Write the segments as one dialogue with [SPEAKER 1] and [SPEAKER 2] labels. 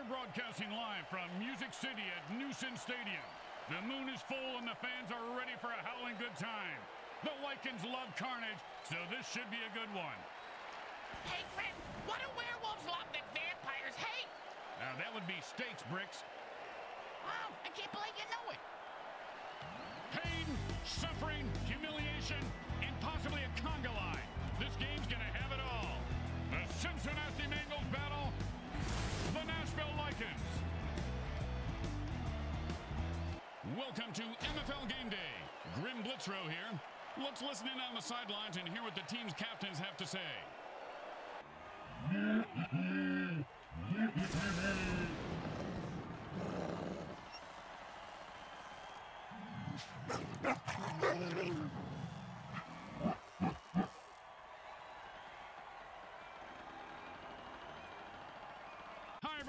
[SPEAKER 1] We're broadcasting live from Music City at Newson Stadium. The moon is full and the fans are ready for a howling good time. The Lycans love carnage, so this should be a good one.
[SPEAKER 2] Hey, Grim, what do werewolves love that vampires hate?
[SPEAKER 1] Now, that would be steaks, Bricks.
[SPEAKER 2] Wow, I can't believe you know it.
[SPEAKER 1] Pain, suffering, humiliation, and possibly a conga line. This game's gonna have it all. The SinSoNasty Mangles battle Gnashville Lycans. Welcome to MFL Game Day. Grim Blitzrow here. Let's listen in on the sidelines and hear what the team's captains have to say.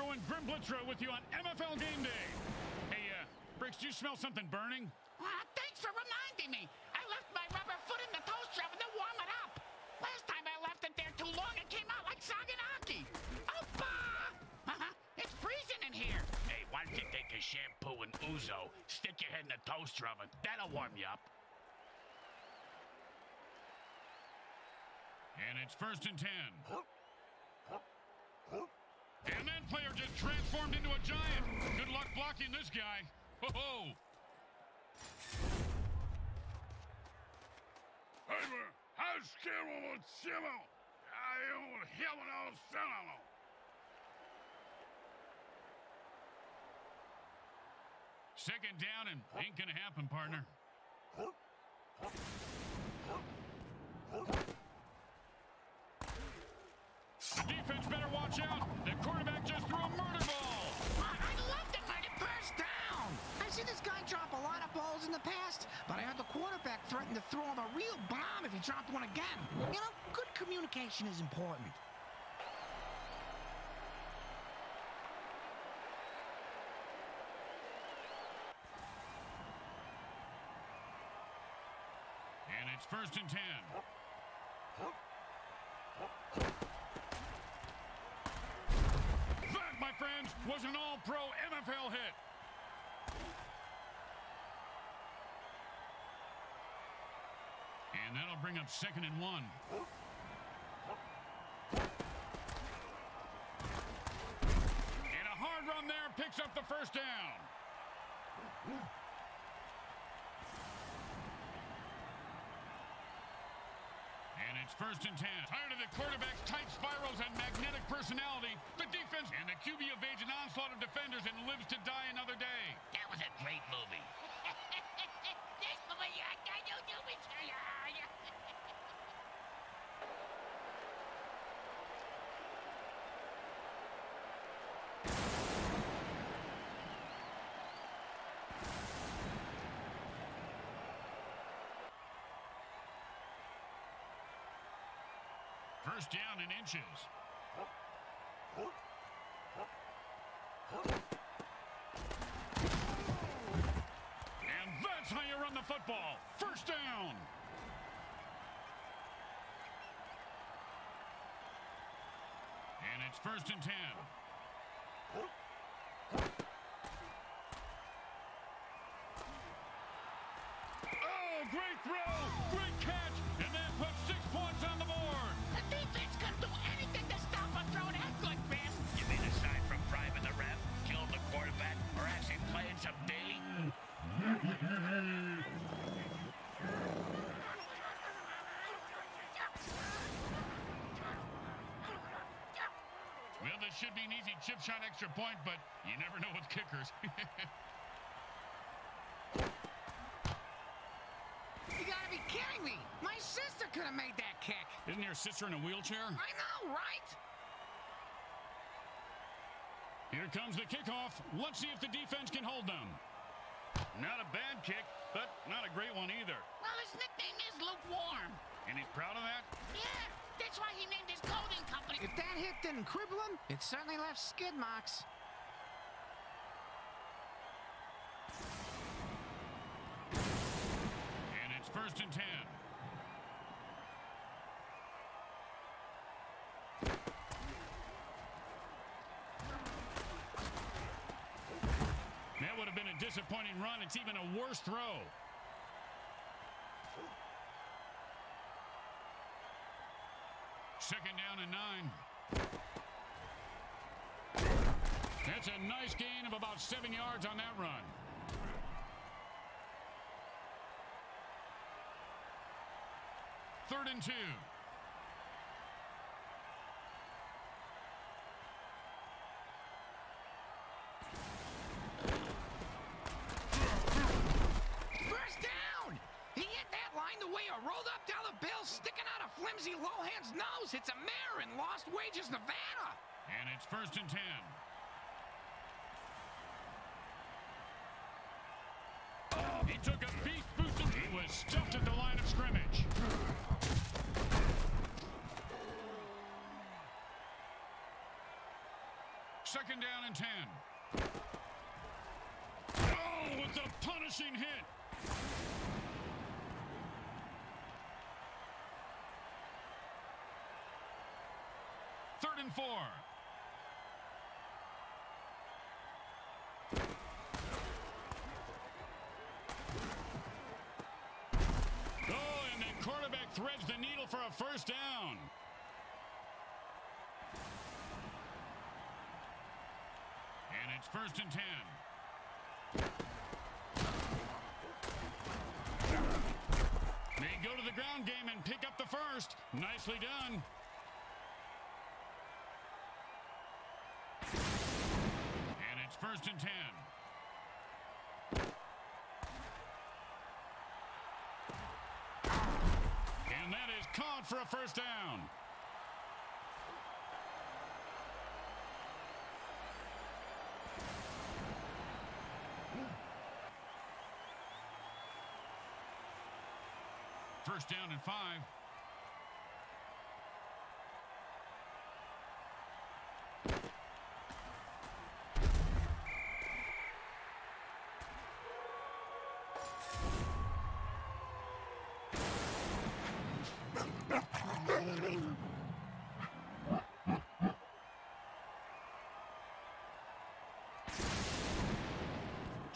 [SPEAKER 1] Everyone. Grim Blitzrow with you on MFL Game Day. Hey, uh, Bricks, do you smell something burning?
[SPEAKER 2] Ah, thanks for reminding me. I left my rubber foot in the toaster oven to warm it up. Last time I left it there too long, it came out like Saganaki. Oppa! Uh-huh. It's freezing in here.
[SPEAKER 3] Hey, why don't you take a shampoo and ouzo, stick your head in the toaster oven. That'll warm you up.
[SPEAKER 1] And it's first and ten. And that player just transformed into a giant. Good luck blocking this guy. Ho ho! Second down and ain't gonna happen, partner. The defense better watch out. The quarterback just threw a murder ball.
[SPEAKER 2] Ah, I love the mighty first down.
[SPEAKER 4] I've seen this guy drop a lot of balls in the past, but I heard the quarterback threaten to throw him a real bomb if he dropped one again. You know, good communication is important.
[SPEAKER 1] And it's first and ten. My friends, was an all-pro NFL hit. And that'll bring up second and one. And a hard run there picks up the first down. And it's first and ten. Tired of the quarterback's tight spirals and magnetic personality, the defense and the QB evades an onslaught of defenders and lives to die another day.
[SPEAKER 3] That was a great movie.
[SPEAKER 2] This mama, I got no do with you.
[SPEAKER 1] First down in inches. And that's how you run the football. First down. And it's first and ten. Oh, great throw! Great Well, this should be an easy chip shot extra point, but you never know with kickers.
[SPEAKER 4] You gotta be kidding me! My sister could have made that kick.
[SPEAKER 1] Isn't your sister in a wheelchair?
[SPEAKER 4] I know, right?
[SPEAKER 1] Here comes the kickoff. Let's see if the defense can hold them. Not a bad kick, but not a great one either.
[SPEAKER 2] Well, his nickname is Lukewarm.
[SPEAKER 1] And he's proud of that?
[SPEAKER 2] Yeah, that's why he named his clothing company.
[SPEAKER 4] If that hit didn't cripple him, it certainly left skid marks.
[SPEAKER 1] And it's first and ten. Run, it's even a worse throw. Second down and nine. That's a nice gain of about seven yards on that run. Third and two.
[SPEAKER 4] First down! He hit that line the way a rolled up dollar bill sticking out of flimsy Lohan's nose hits a Lost Wages, Nevada.
[SPEAKER 1] And it's first and ten. Oh, he took a beast boost. He was stuffed at the line of scrimmage. Second down and ten. Oh, with a punishing hit. And four. Oh, and the quarterback threads the needle for a first down. And it's first and ten. They go to the ground game and pick up the first. Nicely done. First and ten. And that is caught for a first down. First down and five.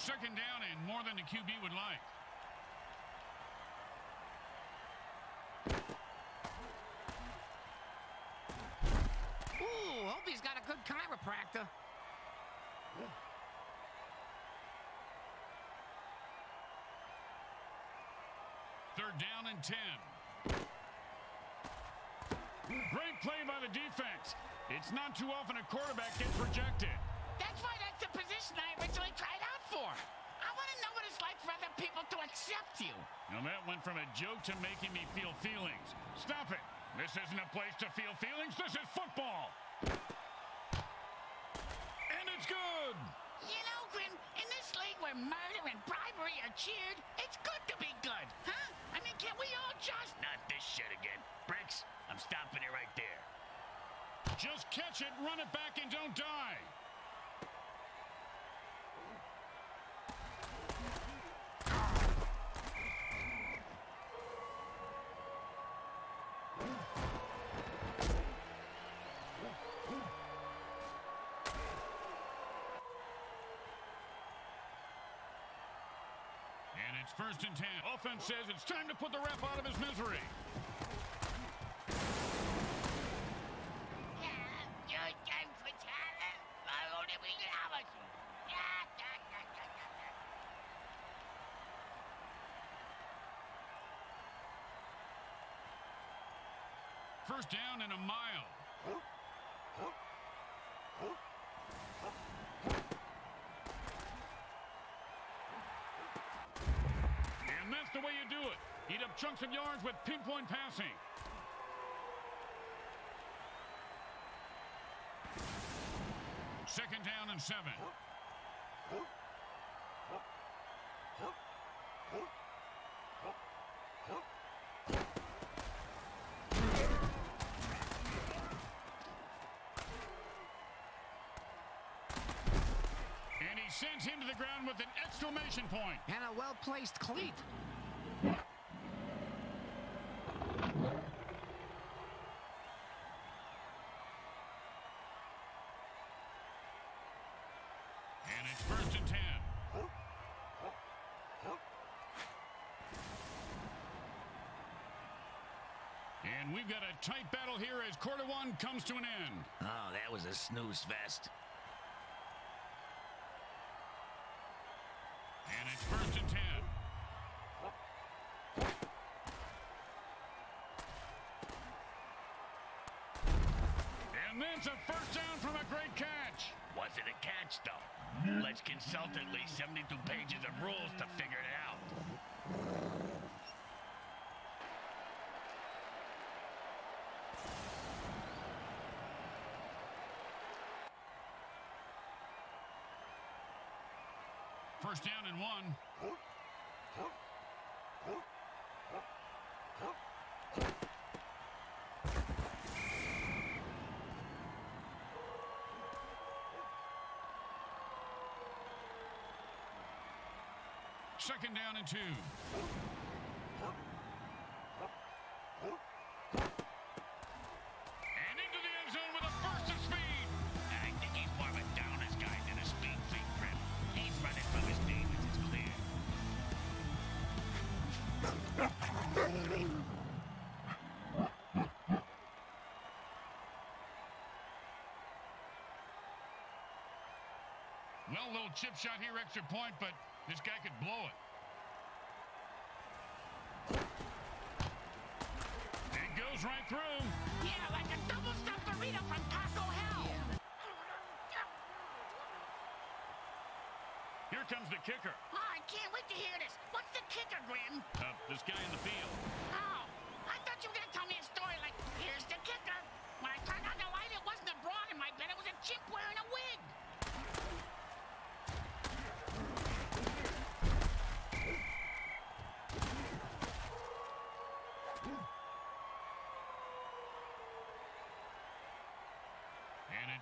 [SPEAKER 1] Second down and more than the QB would like.
[SPEAKER 4] Ooh, hope he's got a good chiropractor.
[SPEAKER 1] Third down and 10. Great play by the defense. It's not too often a quarterback gets rejected.
[SPEAKER 2] That's why that's the position I originally tried out for. I want to know what it's like for other people to accept you.
[SPEAKER 1] Now that went from a joke to making me feel feelings. Stop it. This isn't a place to feel feelings. This is football. And it's good.
[SPEAKER 2] You know, Grim, in this league where murder and bribery are cheered, it's good to be good, huh? I mean, can't we all just...
[SPEAKER 3] Not this shit again. Bricks, I'm stopping it right there.
[SPEAKER 1] Just catch it, run it back, and don't die. And it's first and ten. Offense says it's time to put the ref out of his misery. First down and a mile. And that's the way you do it. Eat up chunks of yards with pinpoint passing. Second down and seven. And he sends him to the ground with an exclamation point.
[SPEAKER 4] And a well-placed cleat.
[SPEAKER 1] And it's first and ten. And we've got a tight battle here as quarter one comes to an end.
[SPEAKER 5] Oh, that was a snooze fest.
[SPEAKER 1] And it's first and ten. And that's a first down from a great catch.
[SPEAKER 3] Was it a catch, though? Let's consult at least 72 pages of rules to figure it out.
[SPEAKER 1] First down and one. Second down and two. Well, little chip shot here, extra point, but this guy could blow it. It goes right through.
[SPEAKER 2] Yeah, like a double stuffed burrito from Taco Hell.
[SPEAKER 1] Here comes the kicker.
[SPEAKER 2] Oh, I can't wait to hear this. What's the kicker, Grim?
[SPEAKER 1] Uh, this guy in the field.
[SPEAKER 2] Oh,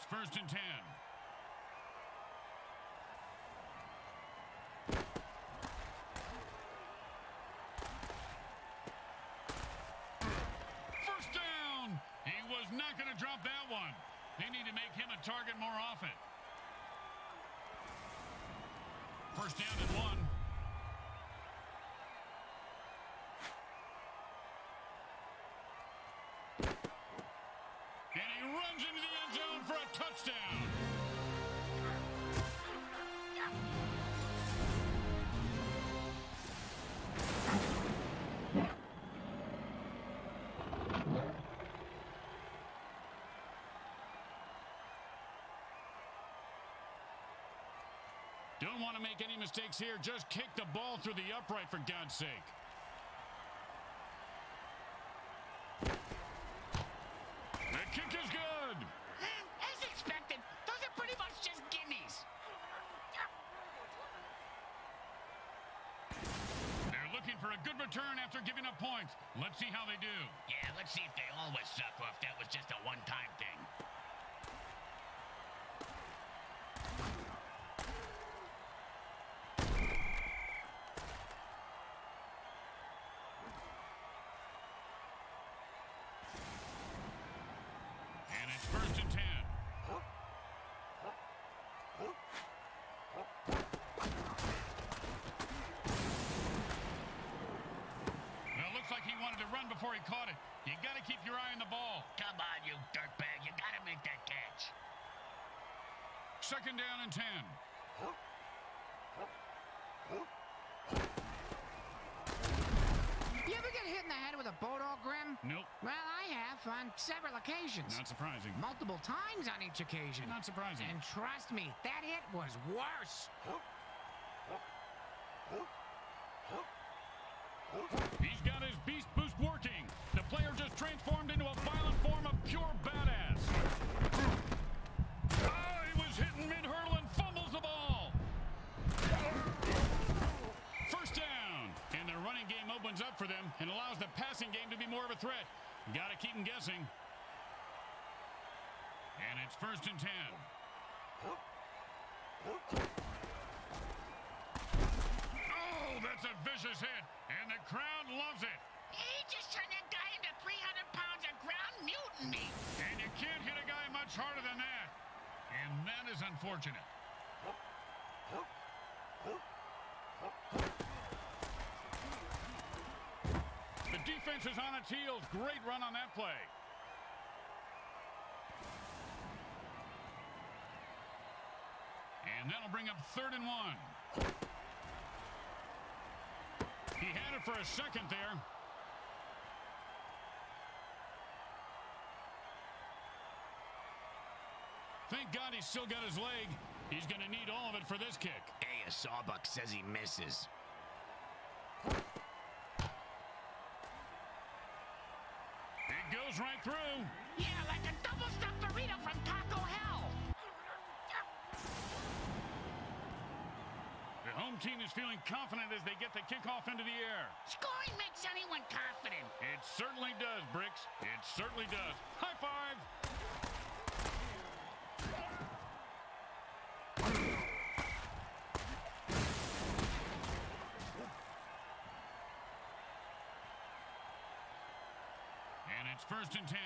[SPEAKER 1] it's first and ten. First down. He was not going to drop that one. They need to make him a target more often. First down and one. And runs into the end zone for a touchdown. Don't want to make any mistakes here. Just kick the ball through the upright, for God's sake. The kick is good.
[SPEAKER 2] Eh, As expected, those are pretty much just gimmies.
[SPEAKER 1] They're looking for a good return after giving up points. Let's see how they do.
[SPEAKER 3] Yeah, let's see if they always suck or if that was just a one-time thing.
[SPEAKER 1] And it's first and ten. Well, looks like he wanted to run before he caught it. You got to keep your eye on the ball.
[SPEAKER 3] Come on, you dirtbag. You gotta make that catch.
[SPEAKER 1] Second down and ten.
[SPEAKER 4] You ever get hit in the head with a boat all grim?
[SPEAKER 1] Nope.
[SPEAKER 4] Well, I have on several occasions.
[SPEAKER 1] Not surprising.
[SPEAKER 4] Multiple times on each occasion.
[SPEAKER 1] Not surprising.
[SPEAKER 4] And trust me, that hit was worse.
[SPEAKER 1] He's got his beast boost working. The player just transformed into a violent form of pure badass. Oh, he was hitting mid-hurdle and fumbles the ball. First down. And the running game opens up for them and passing game to be more of a threat. Got to keep them guessing. And it's first and ten. Oh, that's a vicious hit. And the crowd loves it.
[SPEAKER 2] He just turned that guy into 300 pounds of ground mutiny.
[SPEAKER 1] And you can't hit a guy much harder than that. And that is unfortunate. The defense is on its heels. Great run on that play. And that'll bring up third and one. He had it for a second there. Thank God he's still got his leg. He's going to need all of it for this kick.
[SPEAKER 5] Hey, a Sawbuck says he misses.
[SPEAKER 1] Right through.
[SPEAKER 2] Yeah, like a double stuffed burrito from Taco Hell.
[SPEAKER 1] The home team is feeling confident as they get the kickoff into the air.
[SPEAKER 2] Scoring makes anyone confident.
[SPEAKER 1] It certainly does, Bricks. It certainly does. High five. And it's first and ten.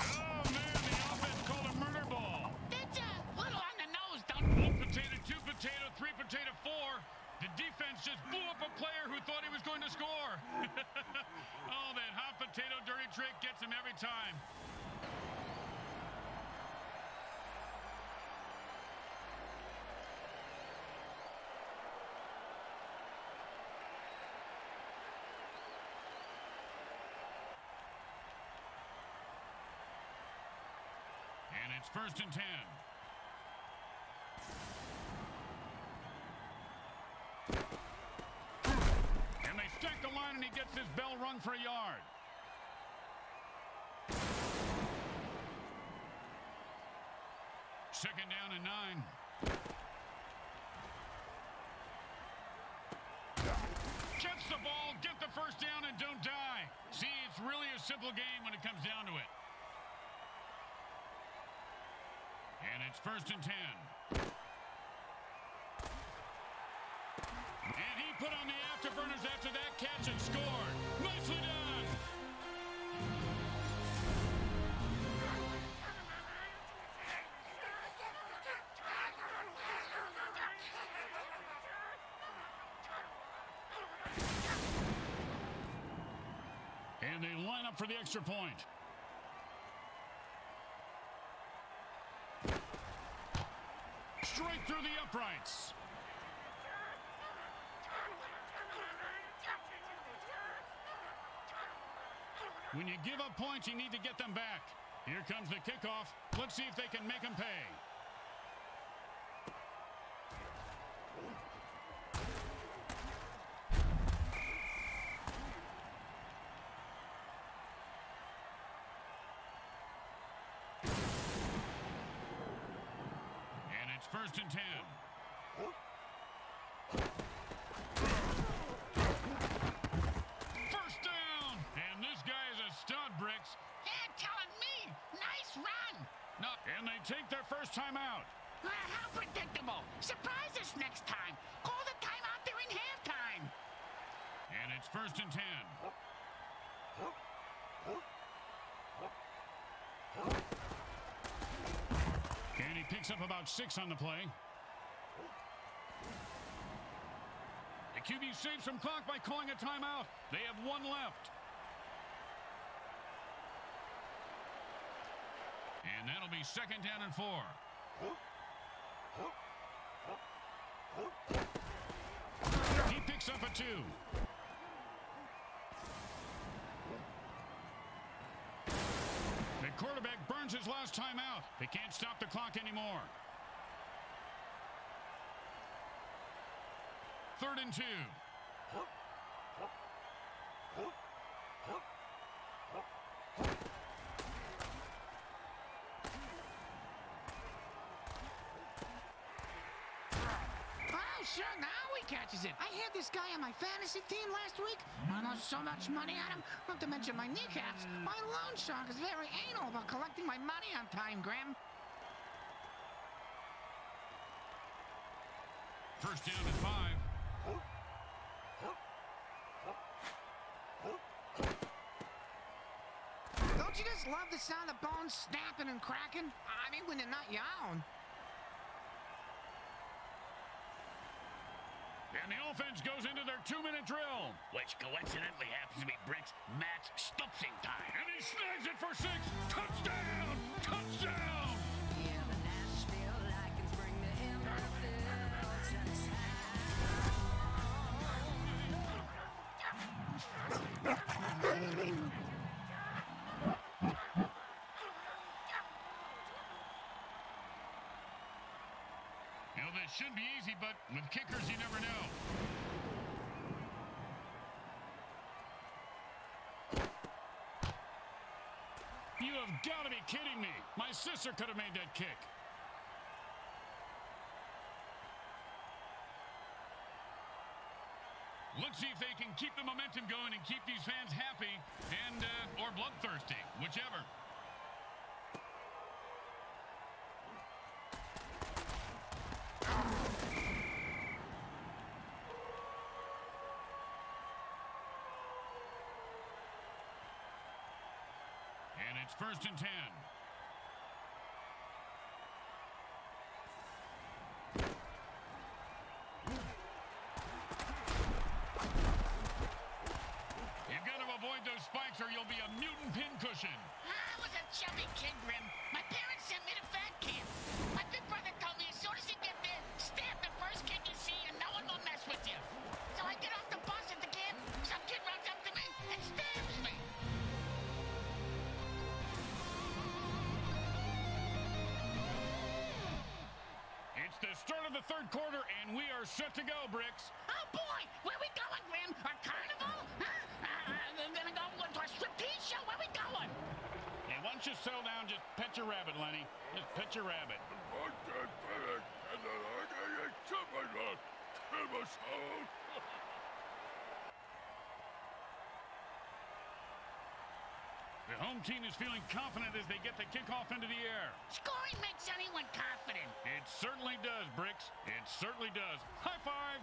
[SPEAKER 1] Oh, man, the offense called a murder ball.
[SPEAKER 2] That's a little on the nose, don't
[SPEAKER 1] One potato, two potato, three potato, four. The defense just blew up a player who thought he was going to score. oh, that hot potato dirty trick gets him every time. And it's first and ten. And they stack the line, and he gets his bell rung for a yard. Second down and nine. Catch the ball, get the first down, and don't die. See, it's really a simple game when it comes down to it. And it's first and ten. And he put on the afterburners after that catch and scored. Nicely done. And they line up for the extra point. Straight through the uprights. When you give up points, you need to get them back. Here comes the kickoff. Let's see if they can make them pay. And it's first and ten. First down. And this guy is a stud, Bricks.
[SPEAKER 2] You're telling me. Nice run.
[SPEAKER 1] No, and they take their first time out.
[SPEAKER 2] Uh, how predictable. Surprise us next time. Call the timeout during halftime.
[SPEAKER 1] And it's first and ten. And he picks up about six on the play. The QB saves some clock by calling a timeout. They have one left. And that'll be second down and four. He picks up a two. Quarterback burns his last time out. They can't stop the clock anymore. Third and two.
[SPEAKER 4] Oh, sure, now he catches it. I had this guy on my fantasy team last week. I lost so much money on him, not to mention my kneecaps. My loan shark is very anal about collecting my money on time, Grim.
[SPEAKER 1] First down and five.
[SPEAKER 4] Don't you just love the sound of bones snapping and cracking? I mean, when they're not your own.
[SPEAKER 1] The offense goes into their two-minute drill.
[SPEAKER 3] Which coincidentally happens to be Brick's Matt's stupsing time.
[SPEAKER 1] And he snags it for six. Touchdown! Touchdown! Should be easy, but with kickers, you never know. You have got to be kidding me. My sister could have made that kick. Let's see if they can keep the momentum going and keep these fans happy and uh, or bloodthirsty, whichever. And it's first and ten. You've got to avoid those spikes or you'll be a mutant pincushion.
[SPEAKER 2] Ah, I was a chubby kid, Grim. My parents sent me to fat
[SPEAKER 1] set to go, Bricks.
[SPEAKER 2] Oh boy, where we going, Grim? A carnival? Huh? Uh, uh, gonna go to a striptease show? Where we going?
[SPEAKER 1] Hey, why don't you settle down? Just pet your rabbit, Lenny. Just pet your rabbit. The home team is feeling confident as they get the kickoff into the air.
[SPEAKER 2] Scoring makes anyone confident.
[SPEAKER 1] It certainly does, Bricks. It certainly does. High five!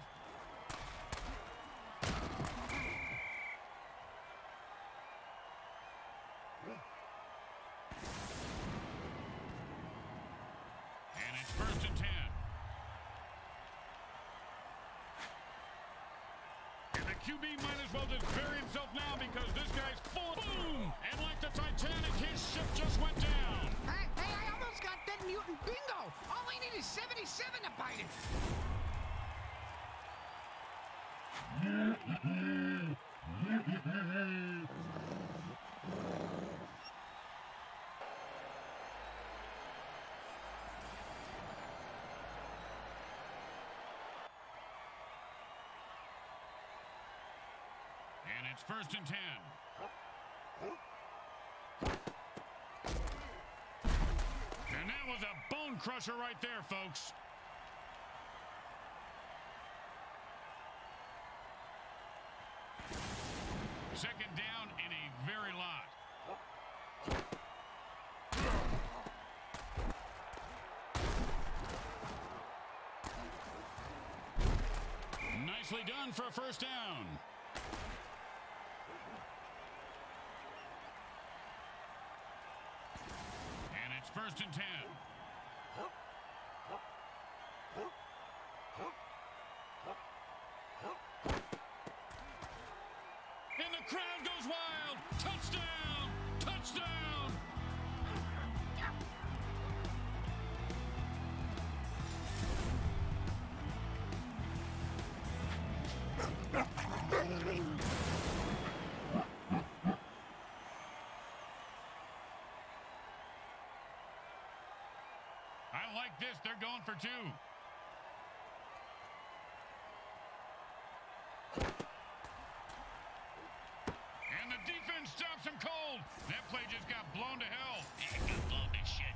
[SPEAKER 1] And it's first and ten. And the QB might as well just bury himself now because this guy's full. Boom! The Titanic, his ship just went down.
[SPEAKER 4] Hey, hey, I almost got that mutant bingo. All I need is 77 to bite it.
[SPEAKER 1] And it's first and ten. Crusher right there, folks. Second down in a very lot. Nicely done for a first down. And it's first and ten. I like this. They're going for two. And the defense stops him cold. That play just got blown to hell.
[SPEAKER 3] Yeah, got blown to shit.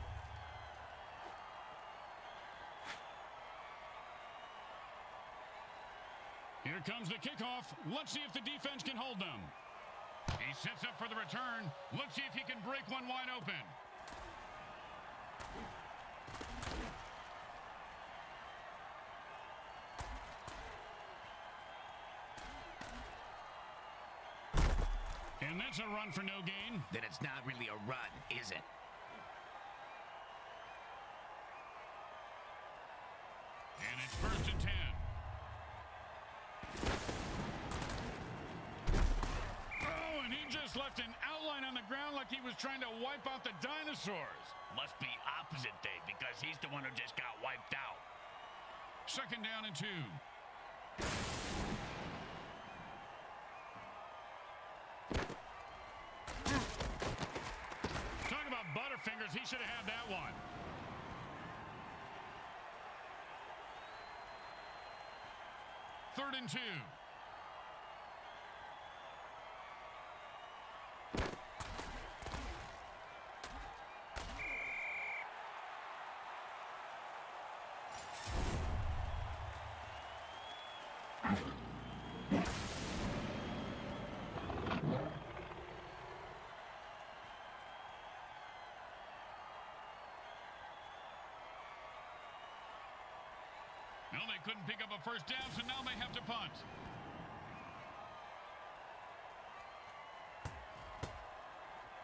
[SPEAKER 1] Here comes the kickoff. Let's see if the defense can hold them. He sets up for the return. Let's see if he can break one wide open. run for no gain.
[SPEAKER 5] Then it's not really a run, is it?
[SPEAKER 1] And it's first and 10. Oh, and he just left an outline on the ground like he was trying to wipe out the dinosaurs.
[SPEAKER 3] Must be opposite day because he's the one who just got wiped out.
[SPEAKER 1] Second down and two. Third and two. No, they couldn't pick up a first down, so now they have to punt.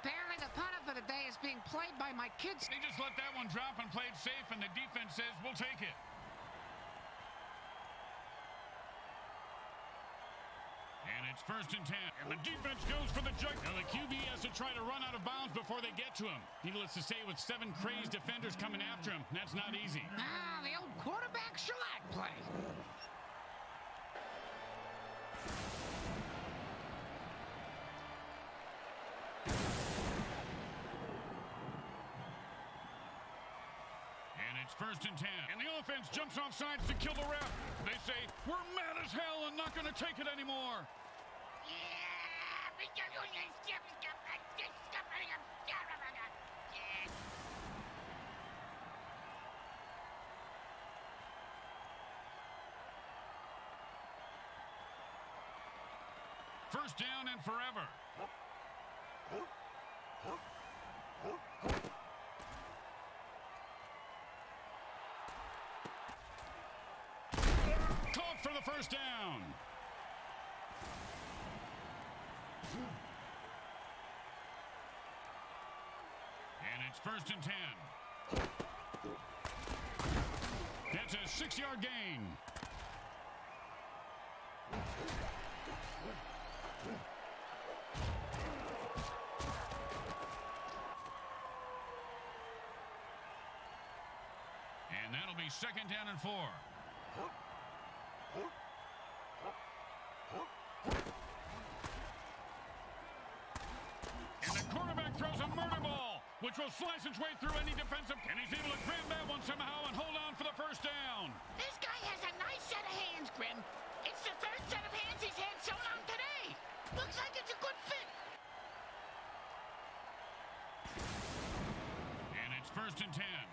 [SPEAKER 4] Apparently the punter for the day is being played by my kids.
[SPEAKER 1] They just let that one drop and played safe, and the defense says, we'll take it. And it's first and ten. And the defense goes for the jug. Now the QB has to try to run out of bounds before they get to him. Needless to say, with seven crazed defenders coming after him, that's not easy.
[SPEAKER 4] Ah, the old shellac play.
[SPEAKER 1] And it's first and ten. And the offense jumps off sides to kill the ref. They say, we're mad as hell and not going to take it anymore. First down and forever. Caught for the first down. And it's first and ten. That's a six-yard gain. Second down and four. And the quarterback throws a murder ball, which will slice its way through any defensive. And he's able to grab that one somehow and hold on for the first down.
[SPEAKER 2] This guy has a nice set of hands, Grim. It's the third set of hands he's had sewn on today. Looks like it's a good fit.
[SPEAKER 1] And it's first and ten.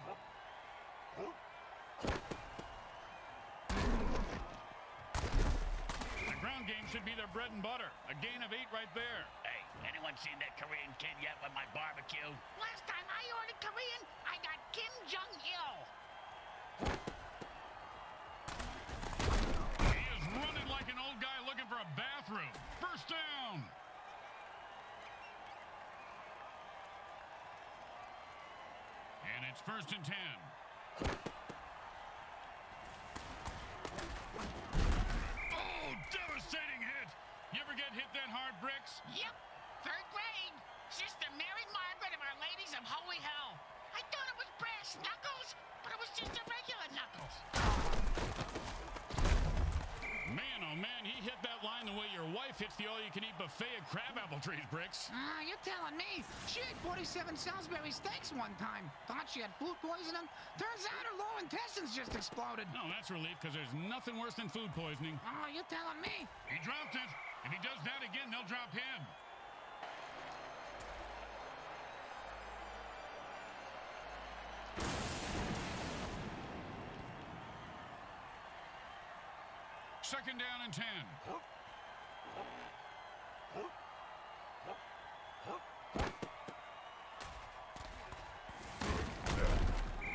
[SPEAKER 1] The ground game should be their bread and butter. A gain of eight right there.
[SPEAKER 3] Hey, anyone seen that Korean kid yet with my barbecue?
[SPEAKER 2] Last time I ordered Korean, I got Kim Jong Il.
[SPEAKER 1] He is running like an old guy looking for a bathroom. First down. And it's first and ten. Oh, devastating hit. You hard, Bricks?
[SPEAKER 2] Yep, third grade. Sister Mary Margaret of Our Ladies of Holy Hell. I thought it was brass knuckles, but it was just a regular knuckles.
[SPEAKER 1] Man, oh man, he hit that line the way your wife hits the all-you-can-eat buffet at crabapple trees, Bricks.
[SPEAKER 4] Ah, you're telling me. She ate 47 Salisbury steaks one time. Thought she had food poisoning. Turns out her lower intestines just exploded.
[SPEAKER 1] No, that's relief, because there's nothing worse than food poisoning.
[SPEAKER 4] Oh, you're telling me.
[SPEAKER 1] He dropped it. If he does that again, they'll drop him. Second down and ten.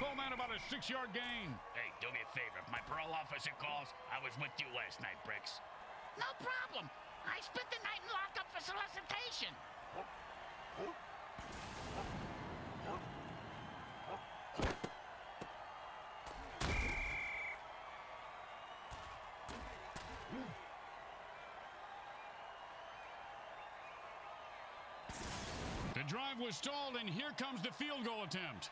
[SPEAKER 1] Coleman about a six-yard gain.
[SPEAKER 3] Hey, do me a favor. If my parole officer calls, I was with you last night, Bricks.
[SPEAKER 2] No problem. I spent the night in lockup for solicitation.
[SPEAKER 1] The drive was stalled, and here comes the field goal attempt.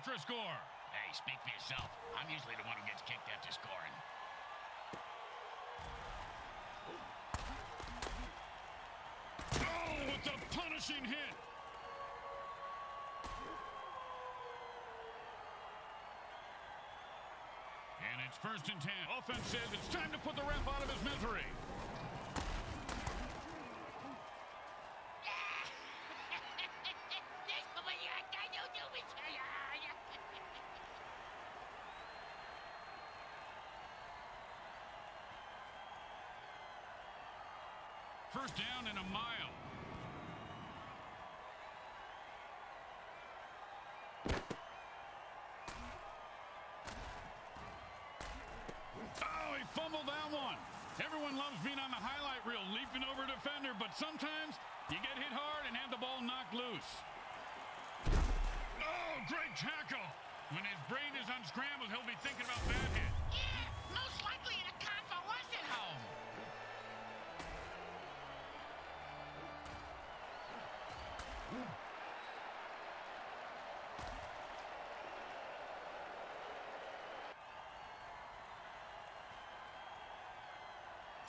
[SPEAKER 1] It's after a score.
[SPEAKER 3] Hey, speak for yourself. I'm usually the one who gets kicked after scoring.
[SPEAKER 1] Oh, with the punishing hit. And it's first and ten. Offense says it's time to put the ref out of his misery. First down and a mile. Oh, he fumbled that one. Everyone loves being on the highlight reel, leaping over a defender, but sometimes you get hit hard and have the ball knocked loose. Oh, great tackle. When his brain is unscrambled, he'll be thinking about that hit.
[SPEAKER 2] Yeah, most likely convo was at home.
[SPEAKER 1] Oh,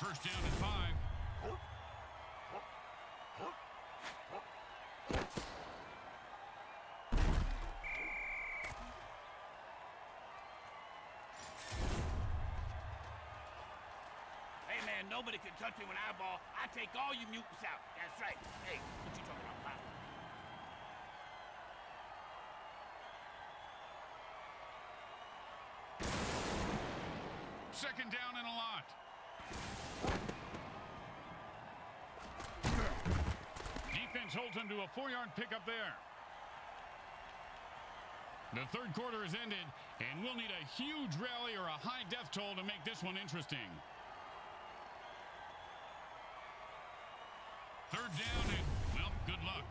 [SPEAKER 1] First down and five.
[SPEAKER 5] Hey, man, nobody can touch me when I ball. I take all you mutants out. That's right. Hey, what you talking about?
[SPEAKER 1] Second down and a lot. Holds to a four-yard pickup there. The third quarter has ended, and we'll need a huge rally or a high death toll to make this one interesting. Third down and, well, good luck.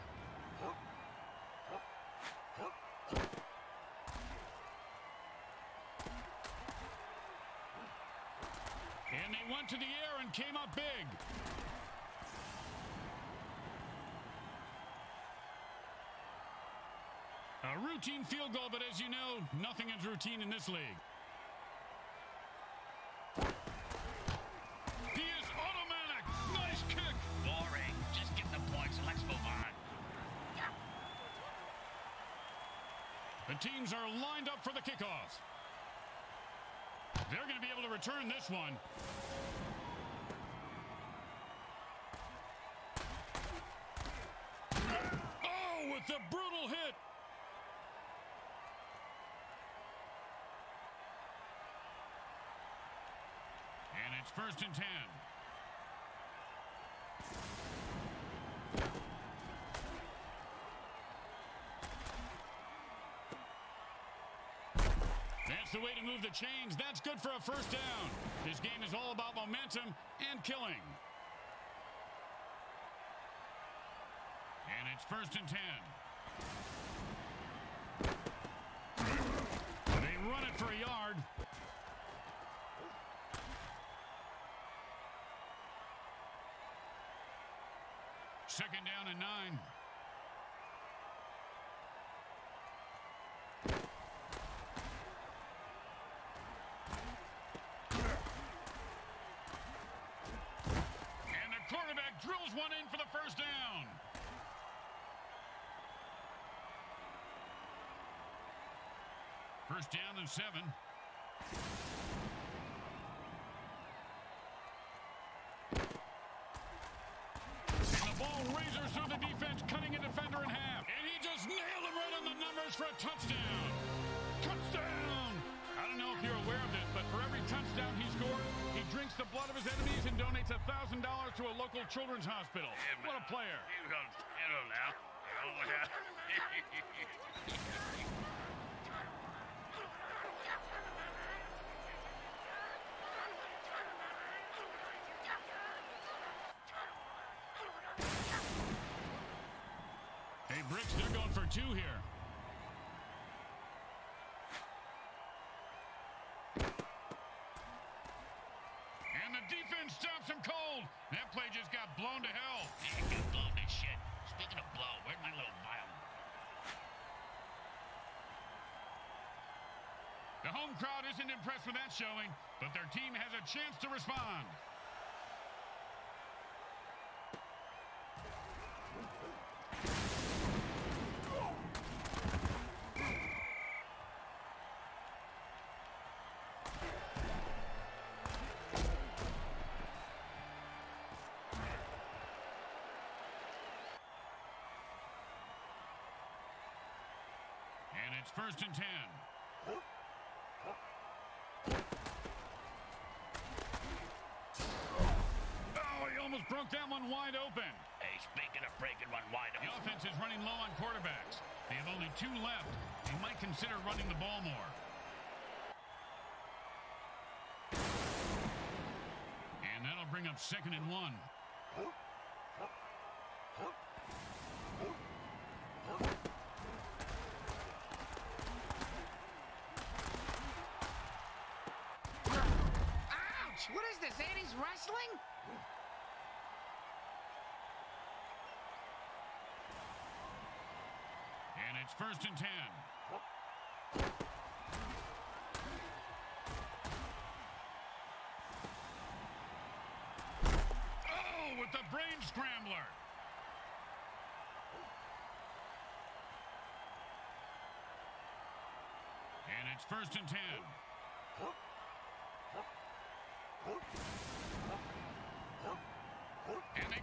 [SPEAKER 1] And they went to the air and came up big. A routine field goal, but as you know, nothing is routine in this league. He is automatic. Nice kick.
[SPEAKER 3] Boring. Just get the points and let's move on.
[SPEAKER 1] The teams are lined up for the kickoff. They're going to be able to return this one. Oh, with the brutal hit. And it's first and ten. That's the way to move the chains. That's good for a first down. This game is all about momentum and killing. And it's first and ten. They run it for a yard. Second down and nine. And the quarterback drills one in for the first down. First down and seven. The blood of his enemies and donates $1,000 to a local children's hospital. What a player.
[SPEAKER 3] You don't, you don't know. You don't know.
[SPEAKER 1] A brick two here. And the defense stops him cold. That play just got blown to hell.
[SPEAKER 2] Man, got blown to shit. Speaking of blow, where's my little vial?
[SPEAKER 1] The home crowd isn't impressed with that showing, but their team has a chance to respond. And it's first and ten. Oh, he almost broke that one wide open.
[SPEAKER 3] Hey, speaking of breaking one wide
[SPEAKER 1] The offense is running low on quarterbacks. They have only two left. They might consider running the ball more. And that'll bring up second and one.
[SPEAKER 4] Ouch! What is this, 80s wrestling?
[SPEAKER 1] And it's first and ten. Oh, with the brain scrambler. And it's first and ten.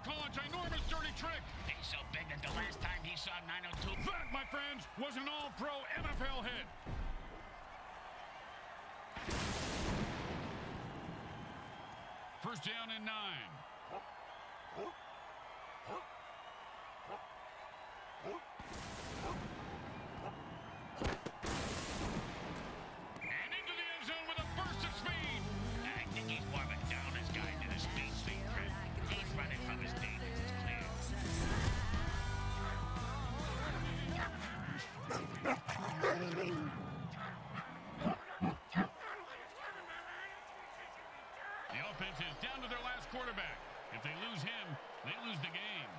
[SPEAKER 1] Call a ginormous dirty trick.
[SPEAKER 2] He's so big that the last time he saw 902
[SPEAKER 1] That, my friends, was an all-pro NFL hit. First down and nine. The is down to their last quarterback. If they lose him, they lose the game.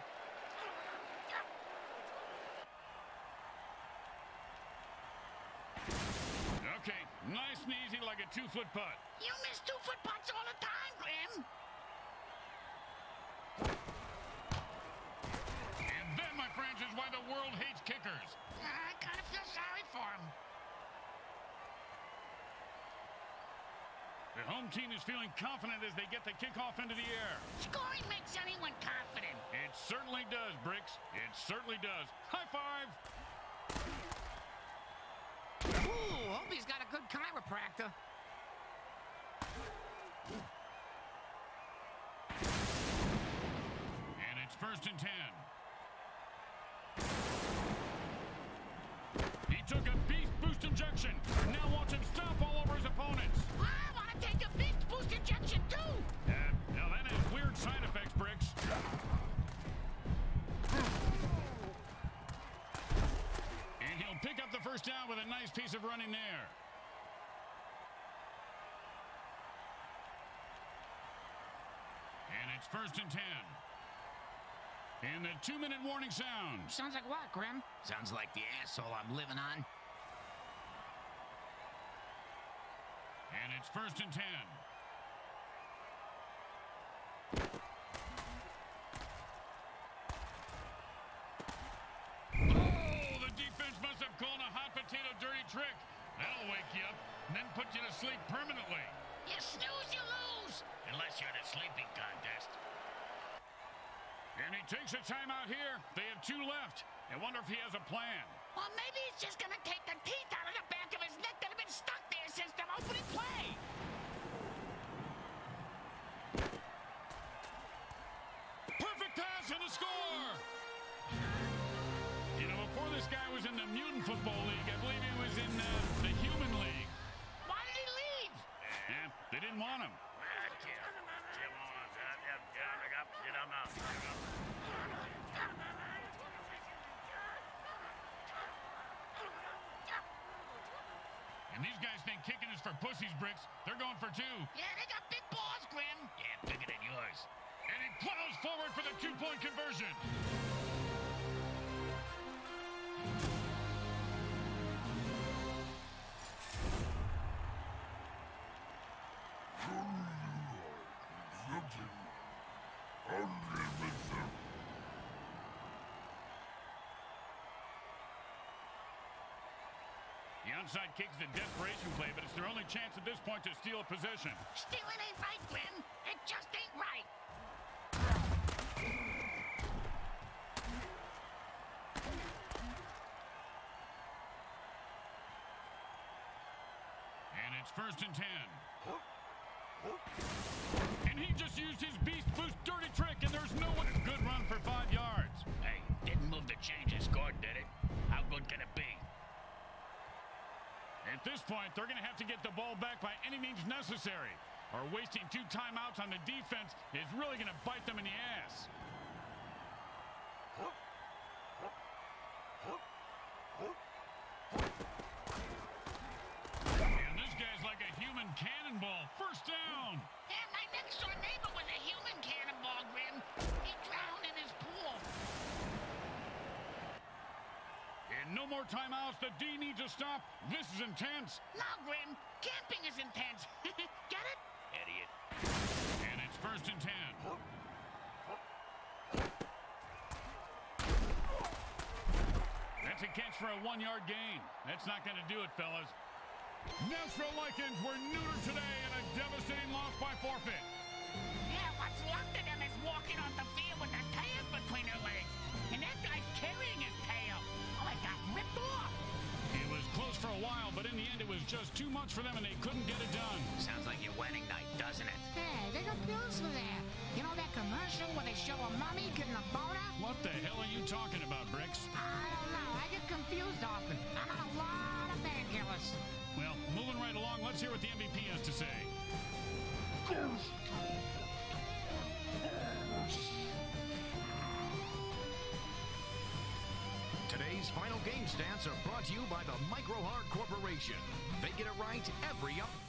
[SPEAKER 1] Okay, nice and easy like a two-foot putt.
[SPEAKER 2] You miss two foot putts all the time, Grim.
[SPEAKER 1] And that, my friends, is why the world hates kickers.
[SPEAKER 2] I kind of feel sorry for him.
[SPEAKER 1] The home team is feeling confident as they get the kickoff into the air.
[SPEAKER 2] Scoring makes anyone confident.
[SPEAKER 1] It certainly does, Bricks. It certainly does. High five.
[SPEAKER 4] Ooh, hope he's got a good chiropractor.
[SPEAKER 1] And it's first and ten. Injection
[SPEAKER 2] too.
[SPEAKER 1] Uh, now that has weird side effects, Bricks. And he'll pick up the first down with a nice piece of running there. And it's first and ten. And the two-minute warning sounds.
[SPEAKER 4] Sounds like what, Grim?
[SPEAKER 2] Sounds like the asshole I'm living on.
[SPEAKER 1] And it's first and ten. Put you to sleep permanently.
[SPEAKER 2] You snooze, you lose.
[SPEAKER 3] unless you're in a sleeping contest.
[SPEAKER 1] And he takes a timeout here. They have two left. I wonder if he has a plan.
[SPEAKER 2] Well, maybe he's just gonna take the teeth out of the back of his neck that have been stuck there since the opening play.
[SPEAKER 1] Perfect pass and a score! You know, before this guy was in the Mutant Football League, I believe he was in uh, don't want him. And these guys think kicking is for pussies, Bricks. They're going for two.
[SPEAKER 2] Yeah, they got big balls, Glenn.
[SPEAKER 3] Yeah, bigger than yours.
[SPEAKER 1] And he plows forward for the two-point conversion. Onside kick is a desperation play, but it's their only chance at this point to steal a position.
[SPEAKER 2] Stealing ain't right, Grim. It just ain't right.
[SPEAKER 1] And it's first and ten. And he just used his beast this point, they're going to have to get the ball back by any means necessary. Or wasting two timeouts on the defense is really going to bite them in the ass. And this guy's like a human cannonball. First down.
[SPEAKER 2] And my next door neighbor was a human cannonball, Grim. He drowned in his pool.
[SPEAKER 1] And no more timeouts. The D needs to stop. This is intense.
[SPEAKER 2] No, Grim. Camping is intense. Get it?
[SPEAKER 3] Idiot.
[SPEAKER 1] And it's first and ten. That's a catch for a one-yard gain. That's not going to do it, fellas. Gnashville Lycans were neutered today in a devastating loss by forfeit.
[SPEAKER 2] Yeah, what's left of them is walking off the field with their tails between their legs. And that guy's carrying his tail. Oh, it got ripped off.
[SPEAKER 1] It was close for a while, but in the end, it was just too much for them, and they couldn't get it done.
[SPEAKER 3] Sounds like your wedding night, doesn't it?
[SPEAKER 4] Hey, they got pills for that. You know that commercial where they show a mummy getting a boner?
[SPEAKER 1] What the hell are you talking about, Bricks?
[SPEAKER 4] I don't know. I get confused often. I'm on a lot of painkillers.
[SPEAKER 1] Well, moving right along, let's hear what the MVP has to say.
[SPEAKER 6] Final game stats are brought to you by the Micro Hard Corporation. They get it right every up.